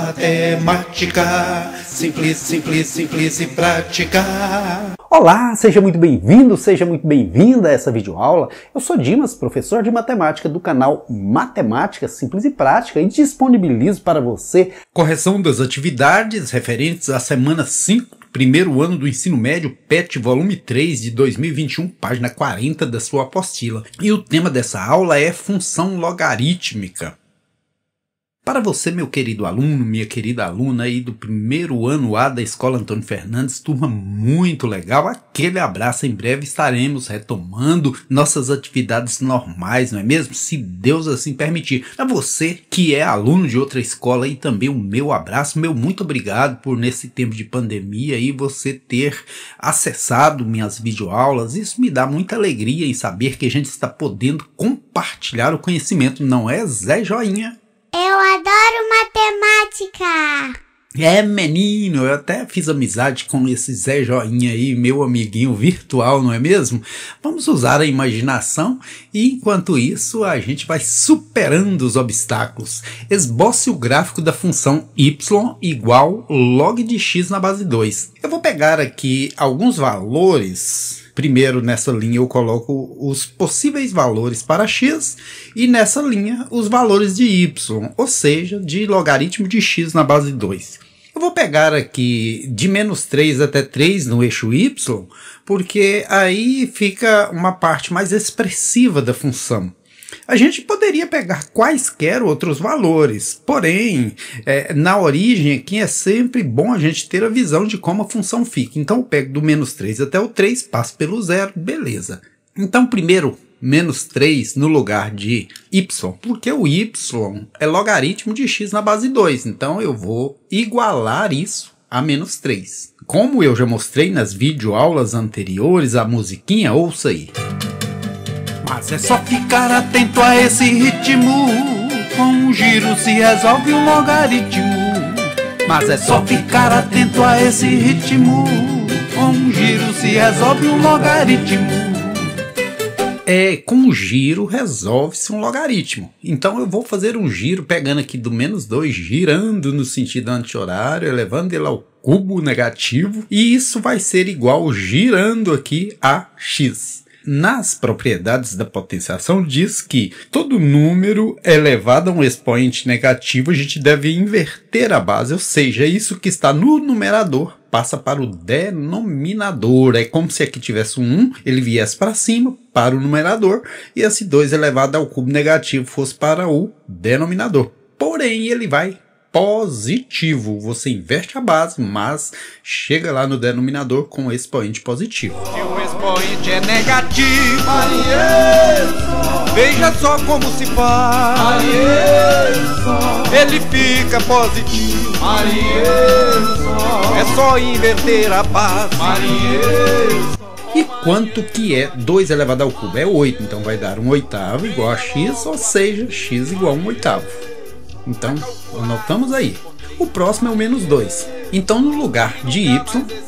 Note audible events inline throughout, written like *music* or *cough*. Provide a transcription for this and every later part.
Matemática, simples, simples, simples e prática. Olá, seja muito bem-vindo, seja muito bem-vinda a essa videoaula. Eu sou Dimas, professor de matemática do canal Matemática Simples e Prática e disponibilizo para você correção das atividades referentes à semana 5 primeiro ano do ensino médio, PET, volume 3 de 2021, página 40 da sua apostila. E o tema dessa aula é função logarítmica. Para você, meu querido aluno, minha querida aluna aí do primeiro ano A da Escola Antônio Fernandes, turma muito legal, aquele abraço. Em breve estaremos retomando nossas atividades normais, não é mesmo? Se Deus assim permitir. A você que é aluno de outra escola e também o meu abraço, meu muito obrigado por nesse tempo de pandemia aí você ter acessado minhas videoaulas. Isso me dá muita alegria em saber que a gente está podendo compartilhar o conhecimento, não é, Zé Joinha? Eu adoro matemática. É, menino, eu até fiz amizade com esse Zé Joinha aí, meu amiguinho virtual, não é mesmo? Vamos usar a imaginação e enquanto isso a gente vai superando os obstáculos. Esboce o gráfico da função y igual log de x na base 2. Eu vou pegar aqui alguns valores Primeiro, nessa linha, eu coloco os possíveis valores para x e nessa linha os valores de y, ou seja, de logaritmo de x na base 2. Eu vou pegar aqui de menos 3 até 3 no eixo y, porque aí fica uma parte mais expressiva da função. A gente poderia pegar quaisquer outros valores, porém, é, na origem aqui é sempre bom a gente ter a visão de como a função fica. Então eu pego do menos 3 até o 3, passo pelo zero, beleza. Então primeiro, menos 3 no lugar de y, porque o y é logaritmo de x na base 2, então eu vou igualar isso a menos 3. Como eu já mostrei nas videoaulas anteriores, a musiquinha, ouça aí. Mas é só ficar atento a esse ritmo. Com um giro se resolve um logaritmo. Mas é só ficar atento a esse ritmo. Com um giro se resolve um logaritmo. É, com um giro resolve-se um logaritmo. Então eu vou fazer um giro pegando aqui do menos 2, girando no sentido anti-horário, elevando ele ao cubo negativo, e isso vai ser igual girando aqui a x nas propriedades da potenciação diz que todo número elevado a um expoente negativo a gente deve inverter a base, ou seja, isso que está no numerador passa para o denominador. É como se aqui tivesse um 1, ele viesse para cima, para o numerador, e esse 2 elevado ao cubo negativo fosse para o denominador. Porém, ele vai positivo. Você inverte a base, mas chega lá no denominador com expoente positivo. Expoente é negativo, veja só como se faz. Ele fica positivo. É só inverter a base. E quanto que é 2 elevado ao cubo? É 8, então vai dar um oitavo igual a x, ou seja, x igual a um oitavo. Então, anotamos aí. O próximo é o menos 2. Então, no lugar de y,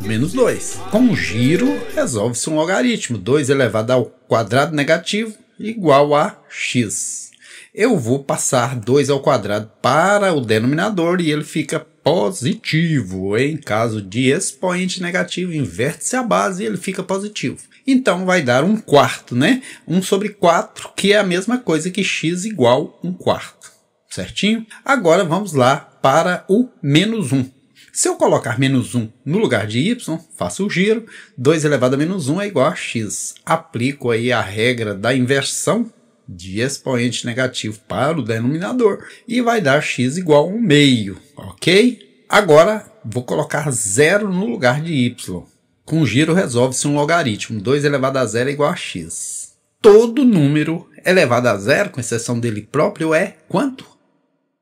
menos 2. Com um giro, resolve-se um logaritmo. 2 elevado ao quadrado negativo igual a x. Eu vou passar 2 ao quadrado para o denominador e ele fica positivo. Em caso de expoente negativo, inverte-se a base e ele fica positivo. Então vai dar um quarto, né? 1 sobre 4, que é a mesma coisa que x igual 1 quarto certinho? Agora vamos lá para o menos 1. Se eu colocar menos 1 no lugar de y, faço o giro, 2 elevado a menos 1 é igual a x. Aplico aí a regra da inversão de expoente negativo para o denominador e vai dar x igual a 1 meio, ok? Agora vou colocar zero no lugar de y. Com giro resolve-se um logaritmo, 2 elevado a zero é igual a x. Todo número elevado a zero, com exceção dele próprio, é quanto?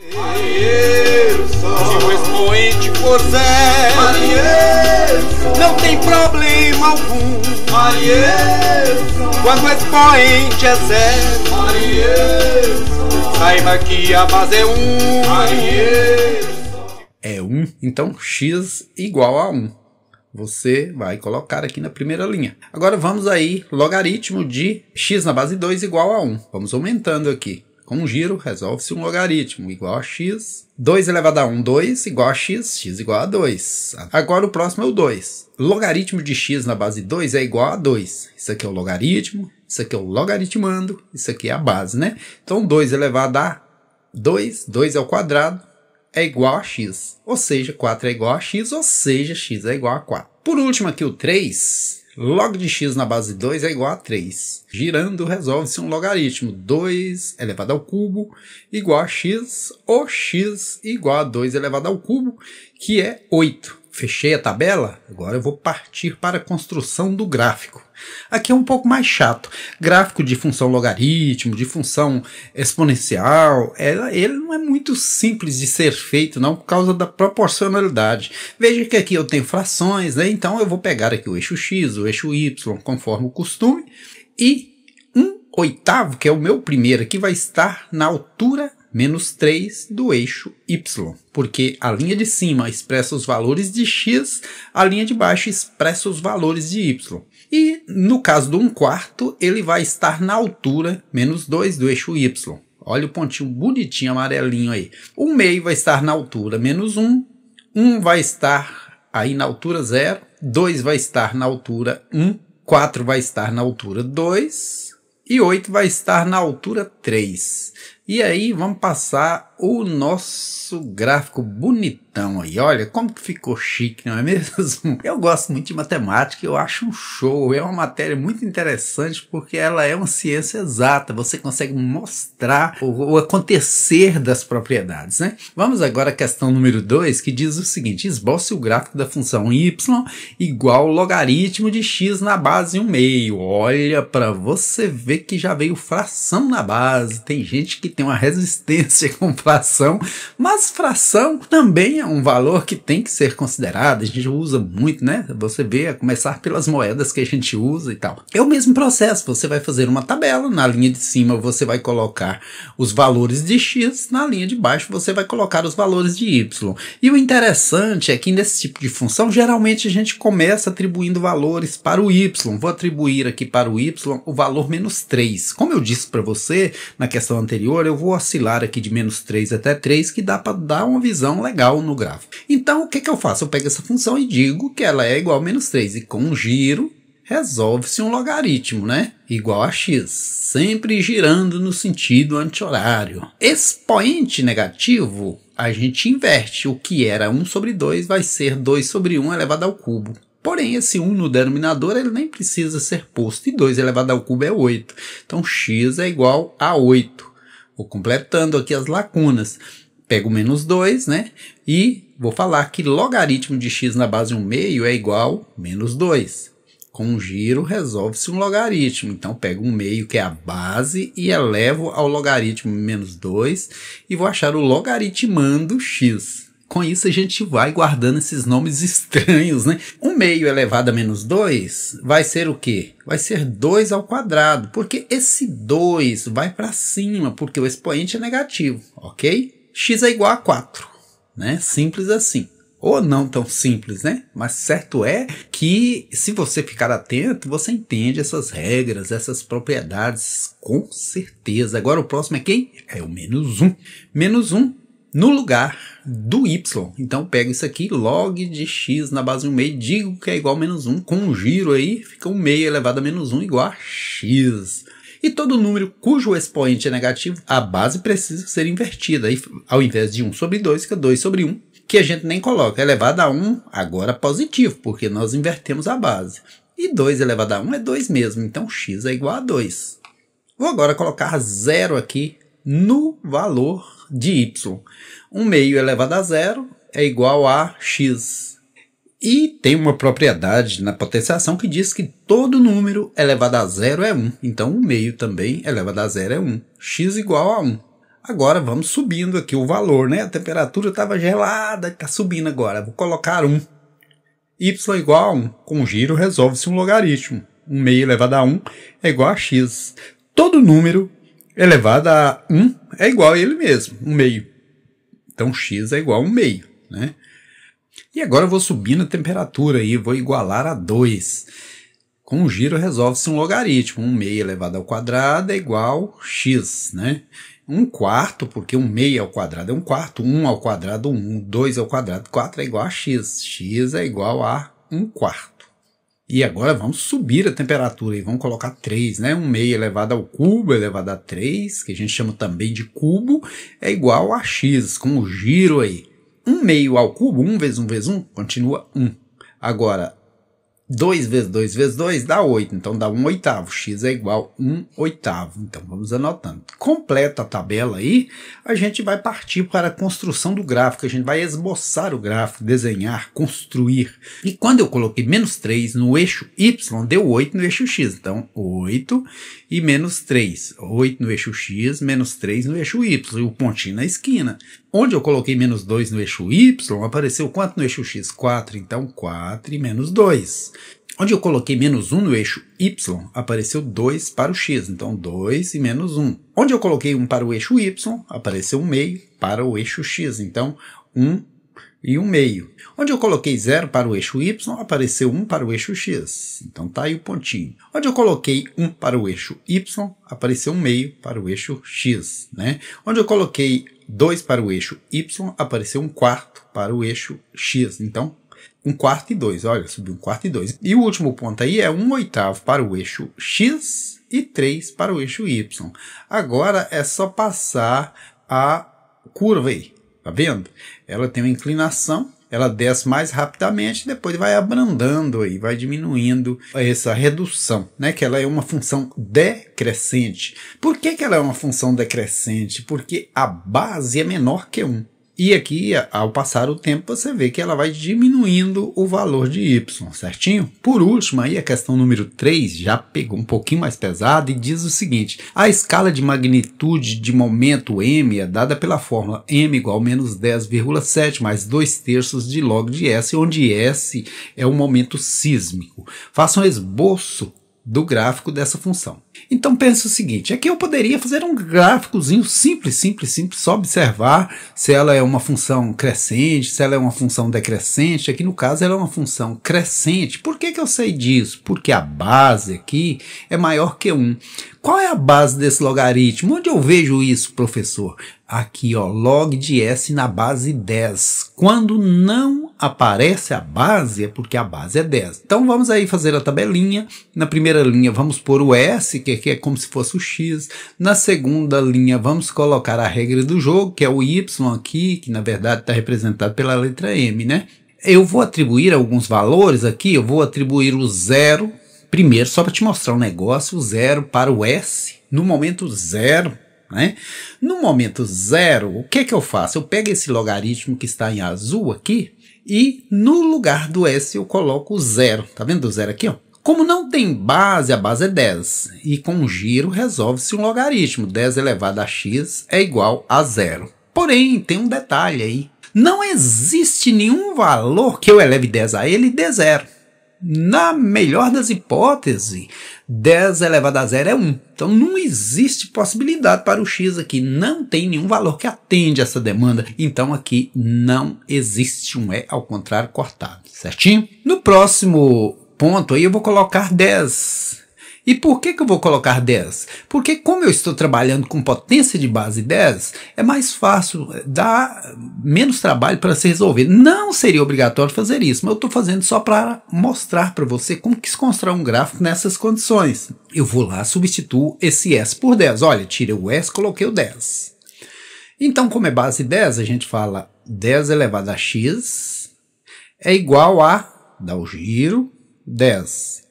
Se o expoente zero, não tem problema algum. Quando o expoente é zero, saiba que a base é um. É 1, então x igual a 1. Você vai colocar aqui na primeira linha. Agora vamos aí, logaritmo de x na base 2 igual a 1. Vamos aumentando aqui Com um giro, resolve-se um logaritmo igual a x. 2 elevado a 1, 2 igual a x, x igual a 2. Agora o próximo é o 2. Logaritmo de x na base 2 é igual a 2. Isso aqui é o logaritmo, isso aqui é o logaritmando, isso aqui é a base, né? Então 2 elevado a 2, 2 ao quadrado, é igual a x. Ou seja, 4 é igual a x, ou seja, x é igual a 4. Por último aqui o 3, log de x na base 2 é igual a 3. Girando, resolve-se um logaritmo. 2 elevado ao cubo igual a x, ou x igual a 2 elevado ao cubo, que é 8. Fechei a tabela? Agora eu vou partir para a construção do gráfico. Aqui é um pouco mais chato. Gráfico de função logaritmo, de função exponencial, ela, ele não é muito simples de ser feito, não, por causa da proporcionalidade. Veja que aqui eu tenho frações, né? então eu vou pegar aqui o eixo x, o eixo y, conforme o costume, e um oitavo, que é o meu primeiro aqui, vai estar na altura menos 3 do eixo y, porque a linha de cima expressa os valores de x, a linha de baixo expressa os valores de y. E no caso do 1 quarto, ele vai estar na altura menos 2 do eixo y. Olha o pontinho bonitinho amarelinho aí. O meio vai estar na altura menos 1, 1 vai estar aí na altura 0, 2 vai estar na altura 1, 4 vai estar na altura 2 e 8 vai estar na altura 3. E aí vamos passar o nosso gráfico bonitão aí. Olha como que ficou chique, não é mesmo? *laughs* Eu gosto muito de matemática, eu acho um show. É uma matéria muito interessante porque ela é uma ciência exata. Você consegue mostrar o, o acontecer das propriedades, né? Vamos agora à questão número 2, que diz o seguinte: esboce o gráfico da função y igual ao logaritmo de x na base 1 meio. Olha para você ver que já veio fração na base. Tem gente que tem uma resistência *laughs* com fração, mas fração também é um valor que tem que ser considerado. A gente usa muito, né? Você vê, a começar pelas moedas que a gente usa e tal. É o mesmo processo. Você vai fazer uma tabela, na linha de cima você vai colocar os valores de x, na linha de baixo você vai colocar os valores de y. E o interessante é que nesse tipo de função, geralmente a gente começa atribuindo valores para o y. Vou atribuir aqui para o y o valor menos 3. Como eu disse para você na questão anterior, eu vou oscilar aqui de menos 3 até 3, que dá para dar uma visão legal no gráfico. Então, o que, que eu faço? Eu pego essa função e digo que ela é igual a menos 3, e com um giro, resolve-se um logaritmo, né? Igual a x, sempre girando no sentido anti-horário. Expoente negativo, a gente inverte. O que era 1 sobre 2 vai ser 2 sobre 1 elevado ao cubo. Porém, esse 1 no denominador ele nem precisa ser posto, e 2 elevado ao cubo é 8. Então, x é igual a 8. Vou completando aqui as lacunas. Pego menos 2, né? E vou falar que logaritmo de x na base 1 meio é igual a menos 2. Com um giro resolve-se um logaritmo. Então pego um meio que é a base e elevo ao logaritmo menos 2 e vou achar o logaritmando x. Com isso a gente vai guardando esses nomes *laughs* estranhos, né? Um meio elevado a menos 2 vai ser o quê? Vai ser 2 ao quadrado, porque esse 2 vai para cima, porque o expoente é negativo, ok? X é igual a 4, né? Simples assim. Ou não tão simples, né? Mas certo é que se você ficar atento, você entende essas regras, essas propriedades com certeza. Agora o próximo é quem? É o menos 1. Menos 1 no lugar do y. Então pego isso aqui, log de x na base 1 meio, digo que é igual a menos 1, com um giro aí, fica 1 meio elevado a menos 1 igual a x. E todo número cujo expoente é negativo, a base precisa ser invertida. Aí, ao invés de 1 sobre 2, fica 2 sobre 1, que a gente nem coloca. Elevado a 1, agora positivo, porque nós invertemos a base. E 2 elevado a 1 é 2 mesmo, então x é igual a 2. Vou agora colocar zero aqui no valor de y. 1 meio elevado a zero é igual a x. E tem uma propriedade na potenciação que diz que todo número elevado a zero é 1. Então, 1 meio também elevado a zero é 1. x igual a 1. Agora vamos subindo aqui o valor, né? A temperatura estava gelada, está subindo agora. Vou colocar 1. y igual a 1. Com giro resolve-se um logaritmo. 1 meio elevado a 1 é igual a x. Todo número elevado a 1 é igual a ele mesmo, 1 meio. Então x é igual a 1 meio, né? E agora eu vou subindo a temperatura aí, vou igualar a 2. Com o giro resolve-se um logaritmo, 1 meio elevado ao quadrado é igual x, né? Um quarto, porque um meio ao quadrado é um quarto, um ao quadrado um, dois ao quadrado quatro é igual a x. x é igual a um quarto. E agora vamos subir a temperatura e vamos colocar 3, né? Um meio elevado ao cubo elevado a 3, que a gente chama também de cubo, é igual a x, com o giro aí. Um meio ao cubo, 1 vezes 1 vezes 1, continua 1. Agora, 2 vezes 2 vezes 2 dá 8, então dá 1 oitavo. x é igual a 1 oitavo. Então vamos anotando. Completa a tabela aí, a gente vai partir para a construção do gráfico. A gente vai esboçar o gráfico, desenhar, construir. E quando eu coloquei menos 3 no eixo y, deu 8 no eixo x. Então 8 e menos 3. 8 no eixo x, menos 3 no eixo y. E o pontinho na esquina. Onde eu coloquei menos 2 no eixo y, apareceu quanto no eixo x? 4. Então 4 e menos 2. Onde eu coloquei menos 1 no eixo y, apareceu 2 para o x, então 2 e menos 1. Onde eu coloquei 1 para o eixo y, apareceu 1 meio para o eixo x, então 1 e 1 meio. Onde eu coloquei 0 para o eixo y, apareceu 1 para o eixo x, então tá aí o pontinho. Onde eu coloquei 1 para o eixo y, apareceu 1 meio para o eixo x. Né? Onde eu coloquei 2 para o eixo y, apareceu 1 quarto para o eixo x, então um quarto e dois. Olha, subiu um quarto e dois. E o último ponto aí é um oitavo para o eixo X e 3 para o eixo Y. Agora é só passar a curva aí. Tá vendo? Ela tem uma inclinação, ela desce mais rapidamente, depois vai abrandando aí, vai diminuindo essa redução, né? Que ela é uma função decrescente. Por que, que ela é uma função decrescente? Porque a base é menor que 1. E aqui, ao passar o tempo, você vê que ela vai diminuindo o valor de y, certinho? Por último, aí a questão número 3 já pegou um pouquinho mais pesado e diz o seguinte: a escala de magnitude de momento m é dada pela fórmula m igual a menos 10,7 mais 2 terços de log de s, onde s é o momento sísmico. Faça um esboço do gráfico dessa função. Então pense o seguinte, aqui eu poderia fazer um gráficozinho simples, simples, simples, só observar se ela é uma função crescente, se ela é uma função decrescente, aqui no caso ela é uma função crescente. Por que, que eu sei disso? Porque a base aqui é maior que 1. Qual é a base desse logaritmo? Onde eu vejo isso, professor? Aqui, ó, log de S na base 10. Quando não aparece a base, é porque a base é 10. Então vamos aí fazer a tabelinha. Na primeira linha vamos pôr o S, que aqui é como se fosse o X. Na segunda linha vamos colocar a regra do jogo, que é o Y aqui, que na verdade está representado pela letra M, né? Eu vou atribuir alguns valores aqui, eu vou atribuir o zero, primeiro, só para te mostrar um negócio, o zero para o S, no momento zero, né? No momento zero, o que, que eu faço? Eu pego esse logaritmo que está em azul aqui e no lugar do S eu coloco o zero. Tá vendo o zero aqui? Ó? Como não tem base, a base é 10. E com giro resolve-se um logaritmo. 10 elevado a x é igual a zero. Porém, tem um detalhe aí. Não existe nenhum valor que eu eleve 10 a ele e dê zero. Na melhor das hipóteses, 10 elevado a zero é 1. Então não existe possibilidade para o x aqui. Não tem nenhum valor que atende essa demanda. Então aqui não existe um E, ao contrário, cortado. Certinho? No próximo ponto aí eu vou colocar 10. E por que, que eu vou colocar 10? Porque como eu estou trabalhando com potência de base 10, é mais fácil, dá menos trabalho para se resolver. Não seria obrigatório fazer isso, mas eu estou fazendo só para mostrar para você como que se constrói um gráfico nessas condições. Eu vou lá, substituo esse S por 10. Olha, tirei o S, coloquei o 10. Então, como é base 10, a gente fala 10 elevado a x é igual a, dá o giro, 10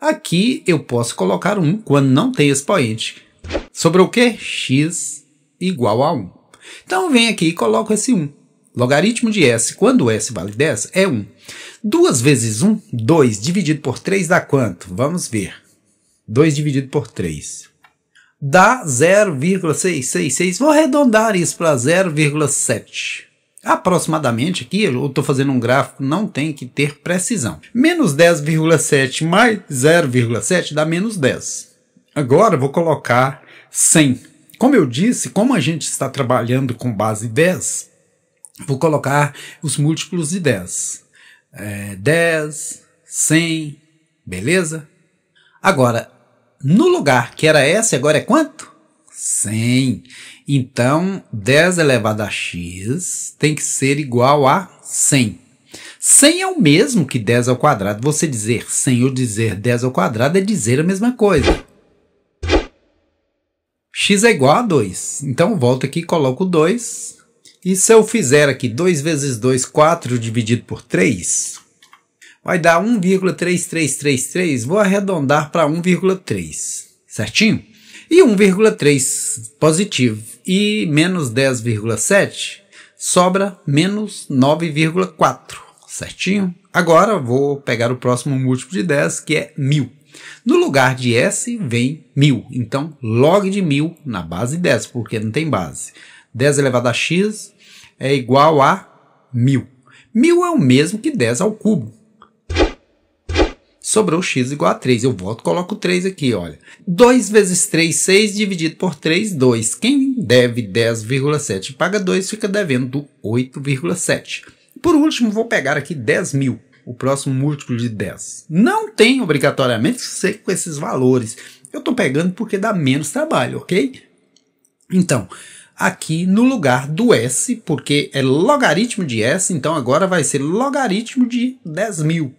Aqui eu posso colocar 1 quando não tem expoente. Sobre o que? x igual a 1. Então venho aqui e coloco esse 1. Logaritmo de s, quando s vale 10, é 1. 2 vezes 1, 2, dividido por 3 dá quanto? Vamos ver. 2 dividido por 3. Dá 0,666. Vou arredondar isso para 0,7. Aproximadamente aqui, eu estou fazendo um gráfico, não tem que ter precisão. Menos 10,7 mais 0,7 dá menos 10. Agora vou colocar 100. Como eu disse, como a gente está trabalhando com base 10, vou colocar os múltiplos de 10. É, 10, 100, beleza? Agora, no lugar que era S, agora é quanto? 100. Então, 10 elevado a x tem que ser igual a 100. 100 é o mesmo que 10 ao quadrado. Você dizer 100 ou dizer 10 ao quadrado é dizer a mesma coisa. x é igual a 2. Então, volto aqui e coloco 2. E se eu fizer aqui 2 vezes 2, 4 dividido por 3, vai dar 1,3333. Vou arredondar para 1,3. Certinho? E 1,3 positivo e menos 10,7 sobra menos 9,4, certinho? Agora vou pegar o próximo múltiplo de 10, que é 1000. No lugar de S vem 1000, então log de 1000 na base 10, porque não tem base. 10 elevado a x é igual a 1000. 1000 é o mesmo que 10 ao cubo sobrou x igual a 3. Eu volto coloco 3 aqui, olha. 2 vezes 3, 6, dividido por 3, 2. Quem deve 10,7 paga 2, fica devendo 8,7. Por último, vou pegar aqui 10 mil, o próximo múltiplo de 10. Não tem obrigatoriamente que ser com esses valores. Eu estou pegando porque dá menos trabalho, ok? Então, aqui no lugar do S, porque é logaritmo de S, então agora vai ser logaritmo de 10 mil.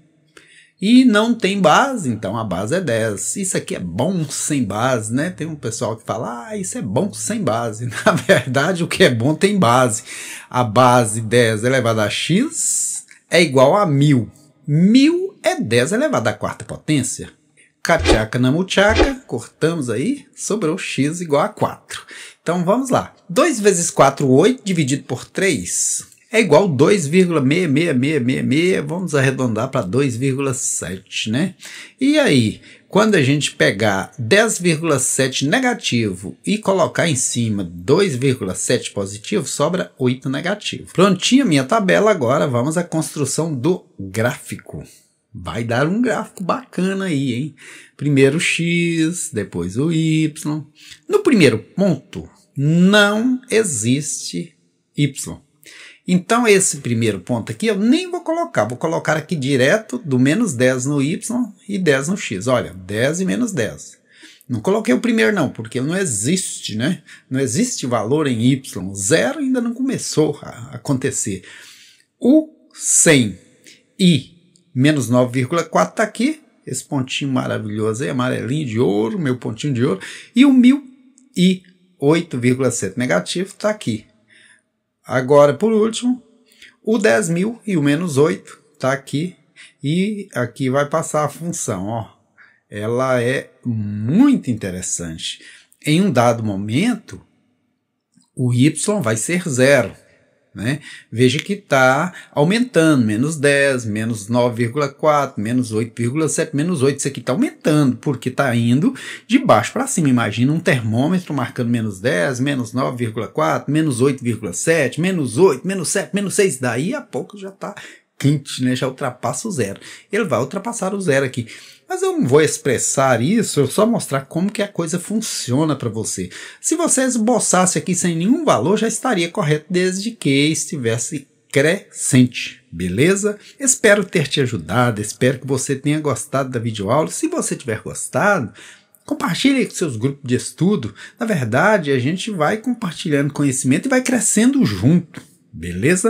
E não tem base, então a base é 10. Isso aqui é bom sem base, né? Tem um pessoal que fala, ah, isso é bom sem base. *laughs* Na verdade, o que é bom tem base. A base 10 elevado a x é igual a 1000. 1000 é 10 elevado à quarta potência. Cachaca na muchaca, cortamos aí, sobrou x igual a 4. Então vamos lá. 2 vezes 4, 8, dividido por 3, é igual 2,66666, vamos arredondar para 2,7, né? E aí, quando a gente pegar 10,7 negativo e colocar em cima 2,7 positivo, sobra 8 negativo. Prontinha minha tabela, agora vamos à construção do gráfico. Vai dar um gráfico bacana aí, hein? Primeiro x, depois o y. No primeiro ponto, não existe y. Então, esse primeiro ponto aqui eu nem vou colocar, vou colocar aqui direto do menos 10 no y e 10 no x. Olha, 10 e menos 10. Não coloquei o primeiro não, porque não existe, né? Não existe valor em y. Zero ainda não começou a acontecer. O 100 e menos 9,4 está aqui. Esse pontinho maravilhoso aí, amarelinho de ouro, meu pontinho de ouro. E o 1008,7 negativo está aqui. Agora, por último, o 10 mil e o menos 8 está aqui. E aqui vai passar a função. Ó. Ela é muito interessante. Em um dado momento, o y vai ser zero. Né? Veja que está aumentando, menos 10, menos 9,4, menos 8,7, menos 8. Isso aqui está aumentando, porque está indo de baixo para cima. Imagina um termômetro marcando menos 10, menos 9,4, menos 8,7, menos 8, menos 7, menos 6. Daí a pouco já está quente, né? já ultrapassa o zero. Ele vai ultrapassar o zero aqui. Mas eu não vou expressar isso, eu só mostrar como que a coisa funciona para você. Se você esboçasse aqui sem nenhum valor, já estaria correto desde que estivesse crescente, beleza? Espero ter te ajudado, espero que você tenha gostado da videoaula. Se você tiver gostado, compartilhe com seus grupos de estudo. Na verdade, a gente vai compartilhando conhecimento e vai crescendo junto, beleza?